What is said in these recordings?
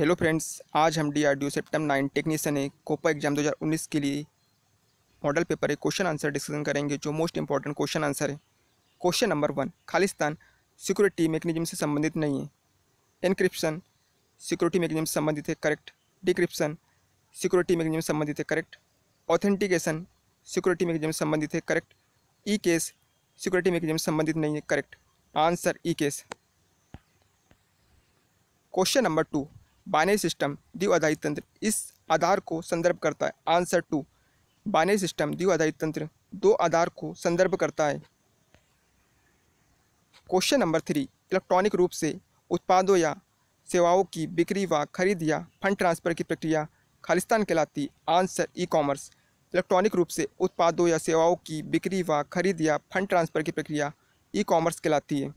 Hello friends आज हम D R D O CEPTAM nine technician A COPA exam 2019 के लिए मॉडल पेपर एक क्वेश्चन आंसर डिस्कशन करेंगे, जो मोस्ट इंपॉर्टेंट क्वेश्चन आंसर है। क्वेश्चन नंबर वन खालिस्तान सिक्योरिटी मैकेनिज्म से संबंधित नहीं है। इनक्रिप्शन सिक्योरिटी मैकेनिज्म से संबंधित है करेक्ट डिक्रिप्शन सिक्योरिटी मैकेनिज्म से संबंधित है करेक्ट ऑथेंटिकेशन सिक्योरिटी मैकेनिज्म से संबंधित है correct E case security mechanism से संबंधित नहीं है correct answer E case question number two binary system द्विआधारित तंत्र इस आधार को संदर्भ करता है। आंसर टू, बाइनरी सिस्टम द्विआधारित तंत्र दो आधार को संदर्भ करता है। क्वेश्चन नंबर थ्री, इलेक्ट्रॉनिक रूप से उत्पादों या सेवाओं की बिक्री व खरीद या फंड ट्रांसफ़र की प्रक्रिया खालिस्तान कहलाती। आंसर ई कॉमर्स इलेक्ट्रॉनिक रूप से उत्पादों या सेवाओं की बिक्री व खरीद या फंड ट्रांसफ़र की प्रक्रिया ई कॉमर्स कहलाती है।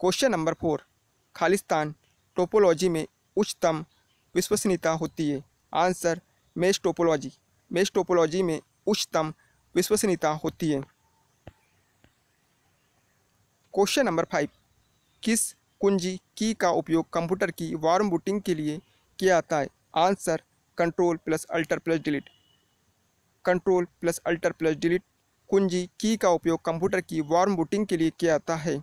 क्वेश्चन नंबर फोर खालिस्तान टोपोलॉजी में उच्चतम विश्वसनीयता होती है। Answer mesh topology. Mesh topology में उच्चतम विश्वसनीयता होती है। Question number five. किस कुंजी की का उपयोग कंप्यूटर की वार्म बूटिंग के लिए किया जाता है? Answer, control plus alter plus delete. Control plus alter plus delete कुंजी की का उपयोग कंप्यूटर की वार्म बूटिंग के लिए किया जाता है।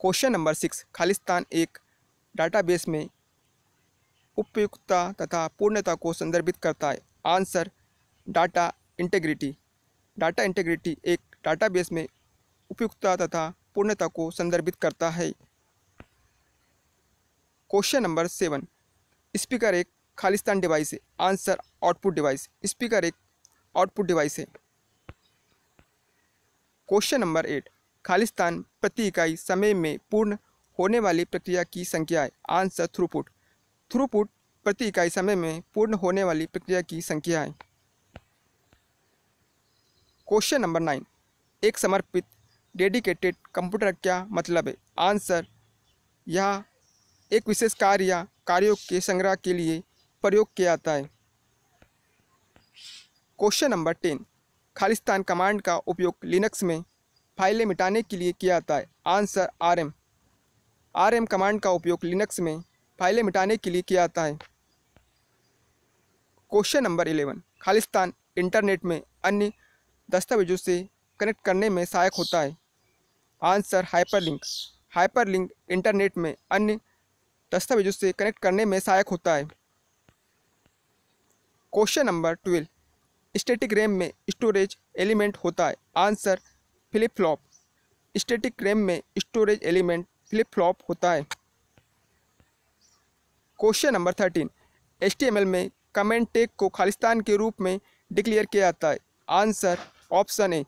क्वेश्चन नंबर सिक्स, खालिस्तान एक डाटाबेस में उपयुक्तता तथा पूर्णता को संदर्भित करता है। Answer data integrity data integrity एक डाटाबेस में उपयुक्तता तथा पूर्णता को संदर्भित करता है। क्वेश्चन नंबर सेवन, स्पीकर एक खालिस्तान डिवाइस है। आंसर आउटपुट डिवाइस स्पीकर एक आउटपुट डिवाइस है। क्वेश्चन नंबर एट खालिस्तान प्रति इकाई समय में पूर्ण होने वाली प्रक्रिया की संख्या है। Answer throughput. थ्रूपुट प्रति इकाई समय में पूर्ण होने वाली प्रक्रिया की संख्या है। Question number nine. एक समर्पित, डेडिकेटेड कंप्यूटर क्या मतलब है? आंसर यह एक विशेष कार्य या कार्यों के संग्रह के लिए प्रयोग किया जाता है। Question number ten. Khalistan command का उपयोग लिनक्स में फाइलें मिटाने के लिए किया जाता है। Answer R M R M command का उपयोग लिनक्स में फाइलें मिटाने के लिए किया जाता है। Question number eleven. Khalistan internet में अन्य दस्तावेजों से कनेक्ट करने में सहायक होता है। Answer hyperlink. हाइपरलिंक इंटरनेट में अन्य दस्तावेजों से कनेक्ट करने में सहायक होता है। Question number twelve. Static RAM में स्टोरेज एलिमेंट होता है। Answer flip flop static RAM में स्टोरेज एलिमेंट फ्लिप फ्लॉप होता है। Question number thirteen. एच में कमेंट टेक को खालिस्तान के रूप में डिक्लेयर किया जाता है। Answer option A.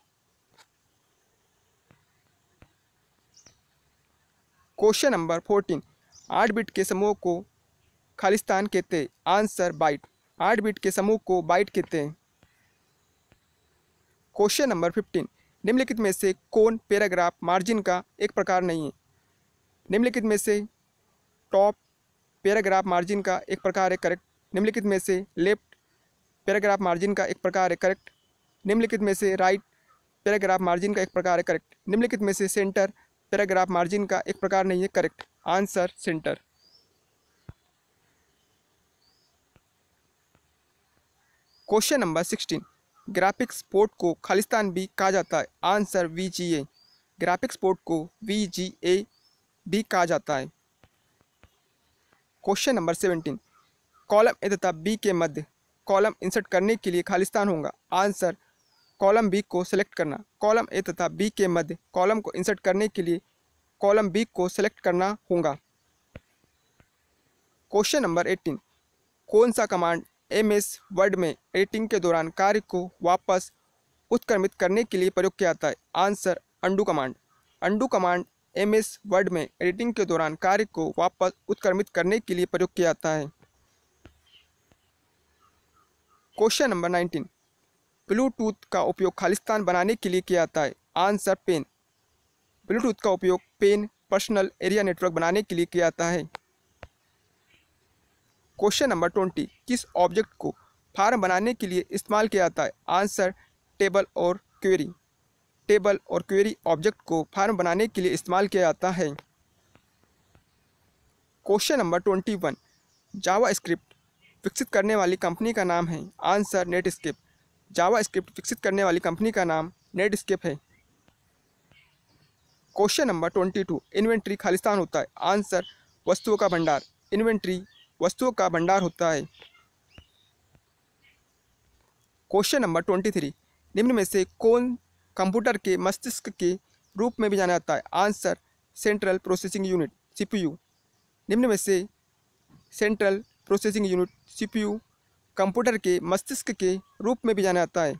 Question number fourteen. आठ बिट के समूह को खालिस्तान कहते हैं। Answer bite. आठ बिट के समूह को बाइट कहते हैं। Question number fifteen. निम्नलिखित में से कौन पैराग्राफ, मार्जिन का एक प्रकार नहीं है। निम्नलिखित में से टॉप, पैराग्राफ, मार्जिन का एक प्रकार है, करेक्ट। निम्नलिखित में से लेफ़्ट, पैराग्राफ, मार्जिन का एक प्रकार है, करेक्ट। निम्नलिखित में से राइट, पैराग्राफ, मार्जिन का एक प्रकार है, करेक्ट। निम्नलिखित में से सेंटर, पैराग्राफ, मार्जिन का एक प्रकार नहीं है, correct. Answer centre. Question number sixteen. Graphics port को खालिस्तान भी कहा जाता है। Answer V G A graphics port को वी जी ए भी कहा जाता है। Question number seventeen column A तथा बी के मध्य कॉलम इंसर्ट करने के लिए खालिस्तान होगा। आंसर कॉलम बी को सिलेक्ट करना। कॉलम ए तथा बी के मध्य कॉलम को इंसर्ट करने के लिए कॉलम बी को सिलेक्ट करना होगा। Question number eighteen. कौन सा कमांड एम एस वर्ड में एडिटिंग के दौरान कार्य को वापस उत्क्रमित करने के लिए प्रयोग किया जाता है। Answer, undo command. Undo command M S Word में एडिटिंग के दौरान कार्य को वापस उत्क्रमित करने के लिए प्रयोग किया जाता है। Question number nineteen. ब्लूटूथ का उपयोग खालिस्तान बनाने के लिए किया जाता है। Answer, pen. ब्लूटूथ का उपयोग पेन, पर्सनल एरिया नेटवर्क बनाने के लिए किया जाता है। क्वेश्चन नंबर ट्वेंटी, किस ऑब्जेक्ट को फार्म बनाने के लिए इस्तेमाल किया जाता है? आंसर, टेबल और क्वेरी। टेबल और क्वेरी ऑब्जेक्ट को फार्म बनाने के लिए इस्तेमाल किया जाता है। Question number twenty one JavaScript विकसित करने वाली कंपनी का नाम है। Answer Netscape JavaScript विकसित करने वाली कंपनी का नाम नेट स्केप है। Question number twenty two, inventory Khalistan होता है। आंसर, वस्तुओं का भंडार। इन्वेंट्री वस्तुओं का भंडार होता है। क्वेश्चन नंबर ट्वेंटी थ्री निम्न में से कौन कंप्यूटर के मस्तिष्क के रूप में भी जाना जाता है? Answer central processing unit CPU निम्न में से central processing unit CPU computer के मस्तिष्क के रूप में भी जाना जाता है।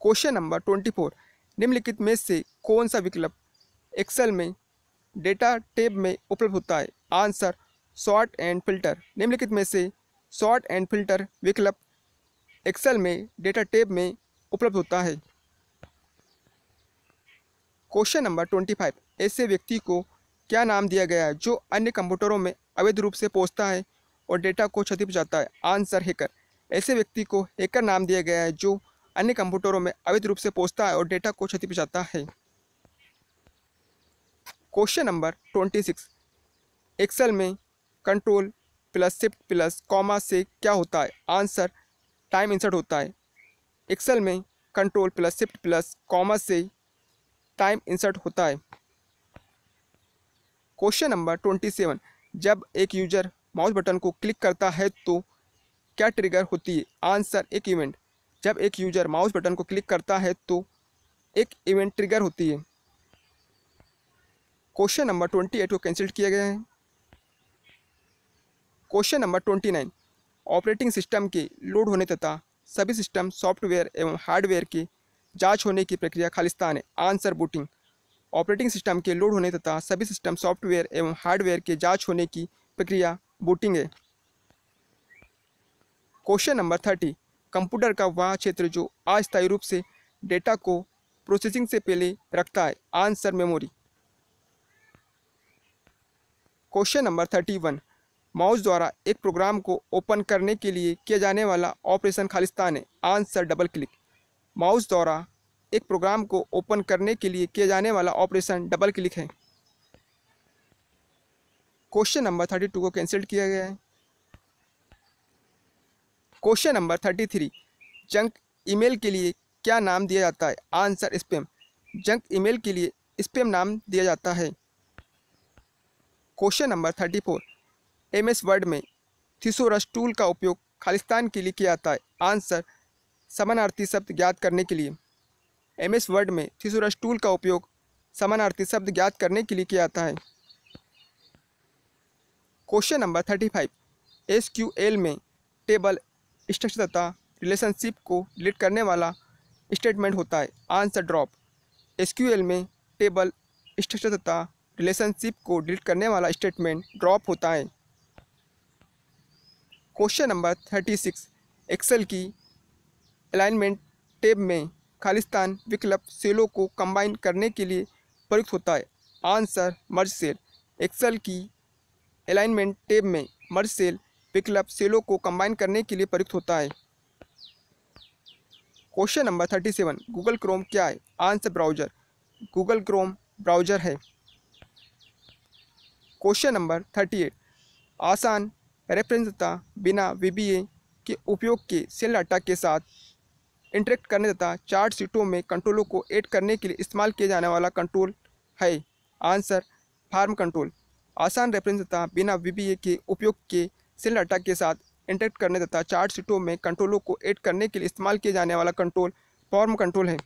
क्वेश्चन नंबर ट्वेंटी फोर निम्नलिखित में से कौन सा विकल्प एक्सेल में डेटा टेब में उपलब्ध होता है? आंसर शॉर्ट एंड फ़िल्टर, निम्नलिखित में से शॉर्ट एंड फ़िल्टर विकल्प एक्सेल में डेटा टेब में उपलब्ध होता है। क्वेश्चन नंबर ट्वेंटी फाइव ऐसे व्यक्ति को क्या नाम दिया गया है जो अन्य कंप्यूटरों में अवैध रूप से पहुँचता है और डेटा को क्षति पहुँचाता है? आंसर हैकर ऐसे व्यक्ति को हैकर नाम दिया गया है जो अन्य कंप्यूटरों में अवैध रूप से पहुँचता है और डेटा को क्षति पहुँचाता है। Question number twenty six Excel में control plus shift plus comma से क्या होता है? आंसर टाइम इंसर्ट होता है। एक्सेल में control plus shift plus comma से टाइम इंसर्ट होता है। क्वेश्चन नंबर ट्वेंटी सेवन जब एक यूज़र माउस बटन को क्लिक करता है तो क्या ट्रिगर होती है? आंसर एक इवेंट जब एक यूज़र माउस बटन को क्लिक करता है तो एक इवेंट ट्रिगर होती है। क्वेश्चन नंबर ट्वेंटी एट को कैंसिल किया गया है। Question number twenty nine. Operating system के लोड होने तथा सभी सिस्टम सॉफ्टवेयर एवं हार्डवेयर की जाँच होने की प्रक्रिया खालिस्तान है। Answer booting. ऑपरेटिंग सिस्टम के लोड होने तथा सभी सिस्टम सॉफ्टवेयर एवं हार्डवेयर के जाँच होने की प्रक्रिया बूटिंग है। Question number thirty. कंप्यूटर का वह क्षेत्र जो अस्थायी रूप से डेटा को प्रोसेसिंग से पहले रखता है। Answer memory. Question number thirty one. Mouse द्वारा एक प्रोग्राम को ओपन करने के लिए किया जाने वाला ऑपरेशन खालिस्तान है। Answer double click. माउस द्वारा एक प्रोग्राम को ओपन करने के लिए किया जाने वाला ऑपरेशन डबल क्लिक है। क्वेश्चन नंबर थर्टी टू को कैंसिल किया गया है। Question number thirty three. Junk email के लिए क्या नाम दिया जाता है? Answer spam. जंक ईमेल के लिए स्पैम नाम दिया जाता है। Question number thirty four. M S Word में थिसोरस टूल का उपयोग खालिस्तान के लिए किया जाता है। आंसर, समानार्थी शब्द ज्ञात करने के लिए। एम एस वर्ड में थिसोरस टूल का उपयोग समानार्थी शब्द ज्ञात करने के लिए किया जाता है। Question number thirty five. S Q L में टेबल स्ट्रक्चर तथा रिलेशनशिप को डिलीट करने वाला स्टेटमेंट होता है। Answer drop. S Q L में टेबल स्ट्रक्चर तथा रिलेशनशिप को डिलीट करने वाला स्टेटमेंट ड्रॉप होता है। Question number thirty six, excel की अलाइनमेंट टेब में खालिस्तान विकल्प सेलों को कंबाइन करने के लिए प्रयुक्त होता है। आंसर मर्ज सेल एक्सेल की अलाइनमेंट टेब में मर्ज सेल विकल्प सेलों को कंबाइन करने के लिए प्रयुक्त होता है। Question number thirty seven, Google Chrome क्या है? Answer browser, Google Chrome browser है। क्वेश्चन नंबर थर्टी एट, आसान रेफरेंस तथा बिना वीबीए के उपयोग के सेल डाटा के साथ इंटरेक्ट करने तथा चार्ट सीटों में कंट्रोलों को ऐड करने के लिए इस्तेमाल किया जाने वाला कंट्रोल है। आंसर फार्म कंट्रोल आसान रेफरेंस तथा बिना वीबीए के उपयोग के सेल डाटा के साथ इंटरेक्ट करने तथा चार्ट सीटों में कंट्रोलों को ऐड करने के लिए इस्तेमाल किया जाने वाला कंट्रोल फॉर्म कंट्रोल है।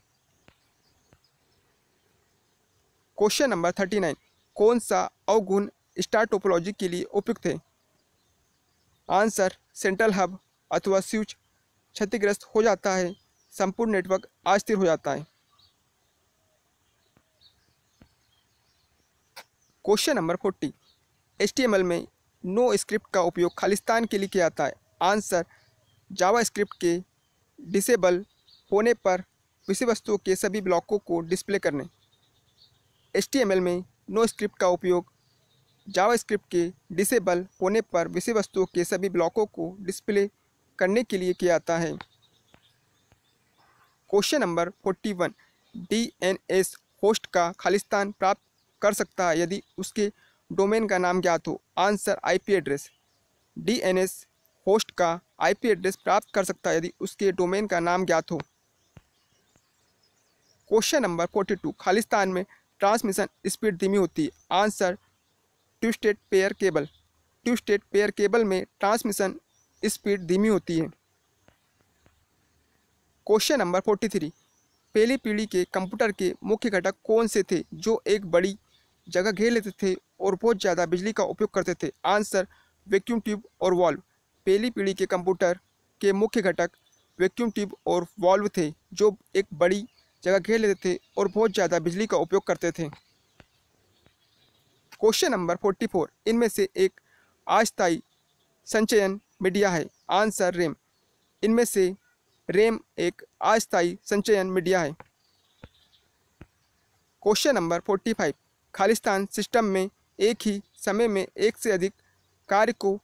क्वेश्चन नंबर थर्टी नाइन कौन सा अवगुण स्टार टोपोलॉजी के लिए उपयुक्त है? आंसर सेंट्रल हब अथवा स्विच क्षतिग्रस्त हो जाता है, संपूर्ण नेटवर्क अस्थिर हो जाता है। क्वेश्चन नंबर फोर्टी एच में नो स्क्रिप्ट का उपयोग खालिस्तान के लिए किया जाता है। आंसर जावा स्क्रिप्ट के डिसेबल होने पर विषय वस्तुओं के सभी ब्लॉकों को डिस्प्ले करने। एचटीएमएल में नो स्क्रिप्ट का उपयोग जावा स्क्रिप्ट के डिसेबल होने पर विषय वस्तुओं के सभी ब्लॉकों को डिस्प्ले करने के लिए किया जाता है। Question number forty one D N S host का खालिस्तान प्राप्त कर सकता है यदि उसके डोमेन का नाम ज्ञात हो। Answer, IP address. DNS host का आईपी एड्रेस प्राप्त कर सकता है यदि उसके डोमेन का नाम ज्ञात हो। क्वेश्चन नंबर फोर्टी टू खालिस्तान में ट्रांसमिशन स्पीड धीमी होती है। Answer twisted pair cable twisted pair cable में ट्रांसमिशन स्पीड धीमी होती है। क्वेश्चन नंबर फोर्टी थ्री पहली पीढ़ी के कंप्यूटर के मुख्य घटक कौन से थे जो एक बड़ी जगह घेर लेते थे और बहुत ज़्यादा बिजली का उपयोग करते थे? आंसर वैक्यूम ट्यूब और वॉल्व पहली पीढ़ी के कंप्यूटर के मुख्य घटक वैक्यूम ट्यूब और वॉल्व थे जो एक बड़ी जगह घेर लेते थे और बहुत ज़्यादा बिजली का उपयोग करते थे। क्वेश्चन नंबर फोर्टी फोर, इनमें से एक अस्थायी संचयन मीडिया है। Answer RAM. इनमें से रेम एक अस्थायी संचयन मीडिया है। क्वेश्चन नंबर फोर्टी फाइव, खालिस्तान सिस्टम में एक ही समय में एक से अधिक कार्य को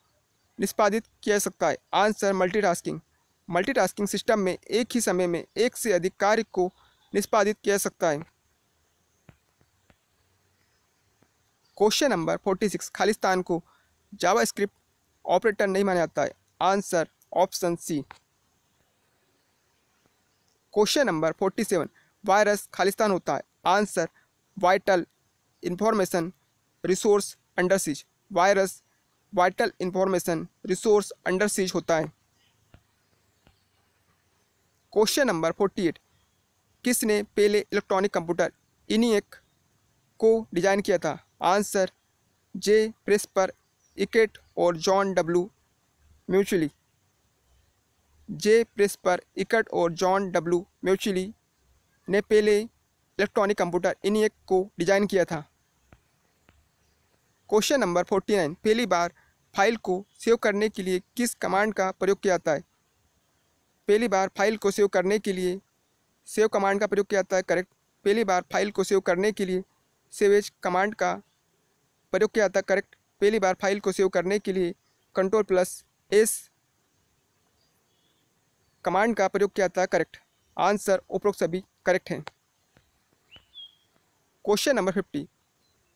निष्पादित किया सकता है। Answer multitasking. मल्टीटास्किंग सिस्टम में एक ही समय में एक से अधिक कार्य को निष्पादित किया सकता है। क्वेश्चन नंबर फोर्टी सिक्स, खालिस्तान को जावा स्क्रिप्ट ऑपरेटर नहीं माना जाता है। Answer option C. Question number forty seven, virus Khalistan होता है। Answer, vital information resource under siege. Virus, vital information resource under siege होता है। क्वेश्चन नंबर फोर्टी एट, किसने पहले इलेक्ट्रॉनिक कंप्यूटर इनियक को डिज़ाइन किया था? आंसर जे प्रेस्पर इकेट और John W Mauchly. J Presper Eckert और जॉन डब्ल्यू म्यूचुअली ने पहले इलेक्ट्रॉनिक कंप्यूटर इनियक को डिज़ाइन किया था। क्वेश्चन नंबर फोर्टी नाइन, पहली बार फ़ाइल को सेव करने के लिए किस कमांड का प्रयोग किया जाता है? पहली बार फ़ाइल को सेव करने के लिए सेव कमांड का प्रयोग किया जाता है, करेक्ट। पहली बार फ़ाइल को सेव करने के लिए सेवेज कमांड का प्रयोग किया है करेक्ट पहली बार फ़ाइल को सेव करने के लिए कंट्रोल प्लस एस कमांड का प्रयोग किया है करेक्ट आंसर उपरोक्त सभी करेक्ट हैं. क्वेश्चन नंबर फिफ्टी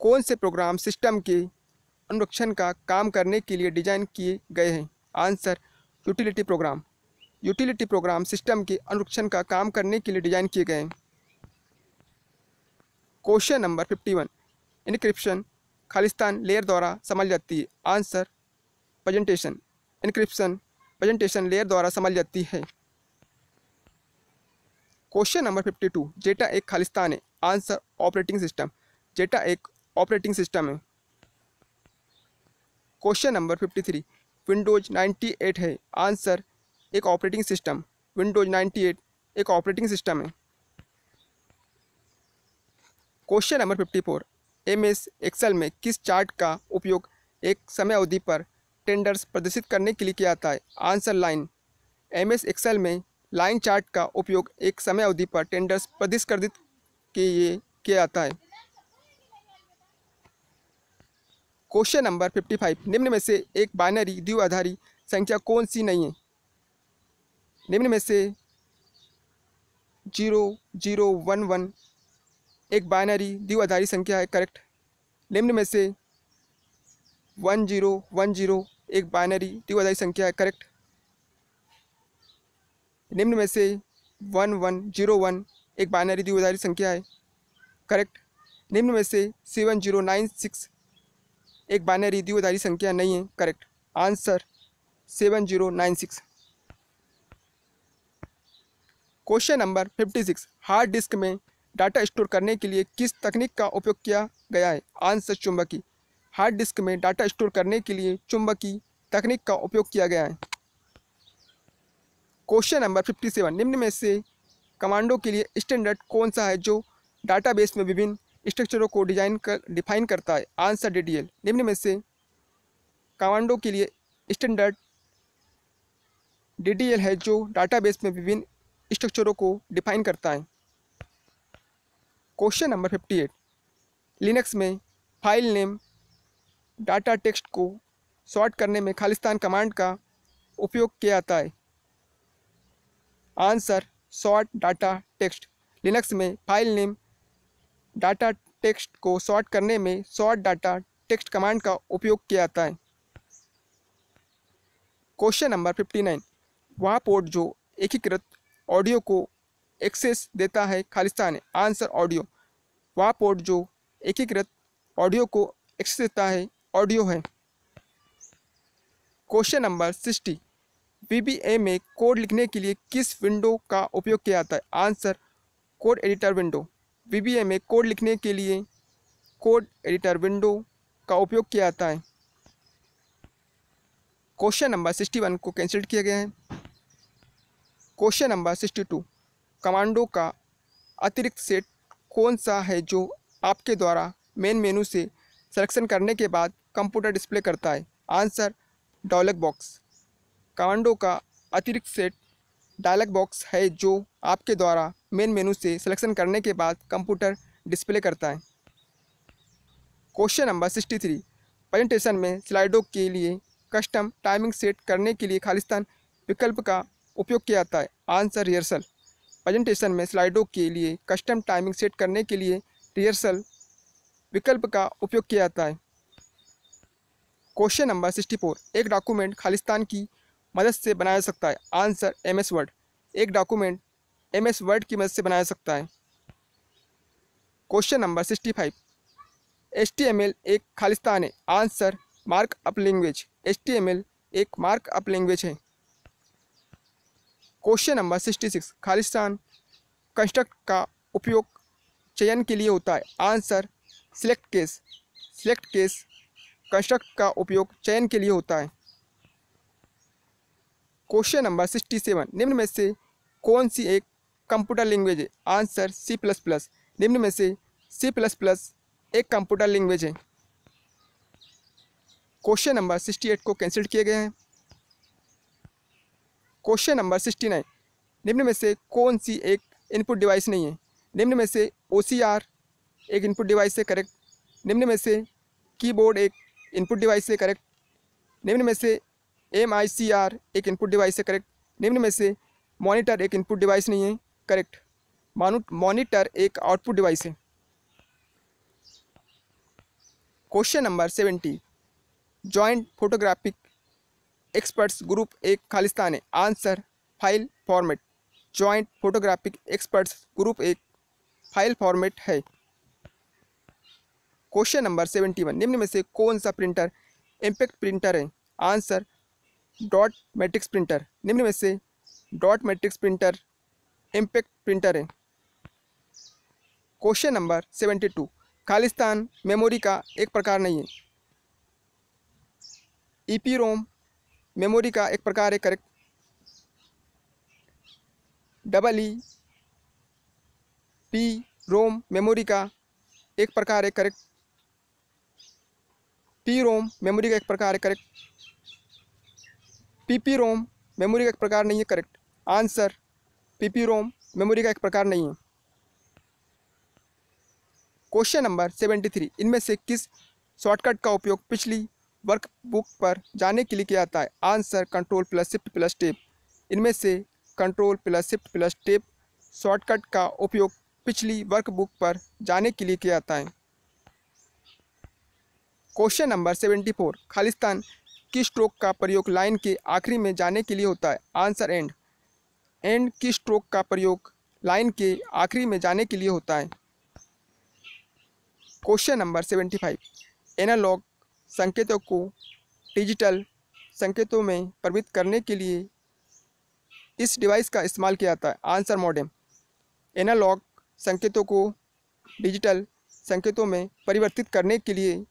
कौन से प्रोग्राम सिस्टम के अनुरक्षण का काम करने के लिए डिज़ाइन किए गए हैं? Answer utility program utility program system के अनुरक्षण का काम करने के लिए डिज़ाइन किए गए हैं. Question number fifty one encryption Khalistan layer द्वारा संभाल जाती है। Answer presentation encryption presentation layer द्वारा संभाल जाती है। Question number fifty two Zeta एक खालिस्तान है। आंसर ऑपरेटिंग सिस्टम जेटा एक ऑपरेटिंग सिस्टम है। Question number fifty three Windows ninety eight है। आंसर एक operating system Windows ninety eight एक ऑपरेटिंग सिस्टम है। Question number fifty four M S Excel में किस चार्ट का उपयोग एक समय अवधि पर टेंडर्स प्रदर्शित करने के लिए किया जाता है? Answer line. M S Excel में लाइन चार्ट का उपयोग एक समय अवधि पर टेंडर्स प्रदर्शित के लिए किया जाता है। Question number fifty five. निम्न में से एक बाइनरी द्विआधारी संख्या कौन सी नहीं है? निम्न में से ज़ीरो ज़ीरो, वन वन एक बाइनरी द्विआधारी संख्या है करेक्ट निम्न में से वन ज़ीरो वन ज़ीरो एक बाइनरी द्विआधारी संख्या है करेक्ट निम्न में से वन वन ज़ीरो वन एक बाइनरी द्विआधारी संख्या है करेक्ट निम्न में से सेवन ज़ीरो नाइन सिक्स एक बाइनरी द्विआधारी संख्या नहीं है correct answer seven zero nine six. Question number fifty six, hard disk में डाटा स्टोर करने के लिए किस तकनीक का उपयोग किया गया है? आंसर चुंबकी हार्ड डिस्क में डाटा स्टोर करने के लिए चुंबकी तकनीक का उपयोग किया गया है। क्वेश्चन नंबर फिफ्टी सेवन निम्न में से कमांडो के लिए स्टैंडर्ड कौन सा है जो डाटाबेस में विभिन्न स्ट्रक्चरों को डिज़ाइन कर डिफाइन करता है? आंसर डीडीएल निम्न में से कमांडो के लिए स्टैंडर्ड डीडीएल है जो डाटाबेस में विभिन्न स्ट्रक्चरों को डिफाइन करता है। Question number fifty eight. Linux में फ़ाइल नेम, डाटा टेक्स्ट को सॉर्ट करने में खालिस्तान कमांड का उपयोग किया जाता है। Answer, sort data text. Linux में फ़ाइल नेम, डाटा टेक्स्ट को सॉर्ट करने में सॉर्ट डाटा टेक्स्ट कमांड का उपयोग किया जाता है। Question number fifty nine. वह पोर्ट जो एकीकृत ऑडियो को एक्सेस देता है खालिस्तान। Answer audio. वह पोर्ट जो एकीकृत ऑडियो को एक्सेस देता है, ऑडियो है। Question number sixty. वी में कोड लिखने के लिए किस विंडो का उपयोग किया जाता है? Answer, code editor window. V में कोड लिखने के लिए कोड एडिटर विंडो का उपयोग किया जाता है। क्वेश्चन नंबर सिक्सटी वन को कैंसिल किया गया है। Question number sixty two. Commando का अतिरिक्त सेट कौन सा है जो आपके द्वारा मेन मेनू से सिलेक्शन करने के बाद कंप्यूटर डिस्प्ले करता है? आंसर डॉलक बॉक्स कमांडो का अतिरिक्त सेट डायलॉग बॉक्स है जो आपके द्वारा मेन मेनू से सिलेक्शन करने के बाद कंप्यूटर डिस्प्ले करता है। Question number sixty three presentation में स्लाइडों के लिए कस्टम टाइमिंग सेट करने के लिए खालिस्तान विकल्प का उपयोग किया जाता है। आंसर रिहर्सल प्रेजेंटेशन में स्लाइडों के लिए कस्टम टाइमिंग सेट करने के लिए रिहर्सल विकल्प का उपयोग किया जाता है। Question number sixty four. एक डॉक्यूमेंट खालिस्तान की मदद से बनाया जा सकता है। Answer M S word. एक डॉक्यूमेंट एम एस वर्ड की मदद से बनाया जा सकता है। Question number sixty five. H T M L एक खालिस्तान है। Answer markup language. H T M L एक मार्क अप लैंग्वेज है। क्वेश्चन नंबर सिक्सटी सिक्स, खालिस्तान कंस्ट्रक्ट का उपयोग चयन के लिए होता है। Answer, select case select case construct का उपयोग चयन के लिए होता है। क्वेश्चन नंबर सिक्सटी सेवन, निम्न में से कौन सी एक कंप्यूटर लैंग्वेज है? आंसर, सी प्लस प्लस, निम्न में से सी प्लस प्लस एक कंप्यूटर लैंग्वेज है। क्वेश्चन नंबर सिक्सटी एट को कैंसिल किए गए हैं। Question number sixty nine. निम्न में से कौन सी एक इनपुट डिवाइस नहीं है? निम्न में से ओसीआर एक इनपुट डिवाइस है करेक्ट निम्न में से कीबोर्ड एक इनपुट डिवाइस है करेक्ट निम्न में से एम आई सी आर एक इनपुट डिवाइस है करेक्ट निम्न में से मॉनिटर एक इनपुट डिवाइस नहीं है करेक्ट मॉनिटर एक आउटपुट डिवाइस है। Question number seventy. Joint photographic experts group एक खालिस्तान है answer file format joint photographic experts group एक फ़ाइल फॉर्मेट है। क्वेश्चन नंबर सेवेंटी वन निम्न में से कौन सा प्रिंटर इम्पैक्ट प्रिंटर है? आंसर डॉट मैट्रिक्स प्रिंटर निम्न में से dot matrix printer impact printer है। क्वेश्चन नंबर सेवेंटी टू खालिस्तान मेमोरी का एक प्रकार नहीं है। ई पी रोम मेमोरी का एक प्रकार है correct. Double E, P, ROM, memory का एक प्रकार है करेक्ट। पी, रोम, मेमोरी का एक प्रकार है correct. P P, ROM, memory का एक प्रकार नहीं है correct. Answer, P P, ROM, memory का एक प्रकार नहीं है। क्वेश्चन नंबर सेवेंटी थ्री, इनमें से किस शॉर्टकट का उपयोग पिछली वर्कबुक पर जाने के लिए किया जाता है। Answer control plus shift plus tab इनमें से control plus shift plus tab shortcut का उपयोग पिछली वर्कबुक पर जाने के लिए किया जाता है। क्वेश्चन नंबर सेवेंटी फोर खालिस्तान की स्ट्रोक का प्रयोग लाइन के आखिरी में जाने के लिए होता है? Answer end end keystroke का प्रयोग लाइन के आखिरी में जाने के लिए होता है? Question number seventy five analog संकेतों को डिजिटल संकेतों में परिवर्तित करने के लिए इस डिवाइस का इस्तेमाल किया जाता है। Answer modem. एनालॉग संकेतों को डिजिटल संकेतों में परिवर्तित करने के लिए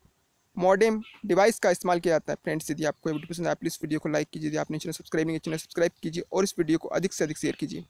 मॉडेम डिवाइस का इस्तेमाल किया जाता है। फ्रेंड्स, यदि आपको वीडियो पसंद आए प्लीज़ वीडियो को लाइक कीजिए। यदि आपने चैनल सब्सक्राइब नहीं चैनल सब्सक्राइब कीजिए और इस वीडियो को अधिक से अधिक शेयर कीजिए।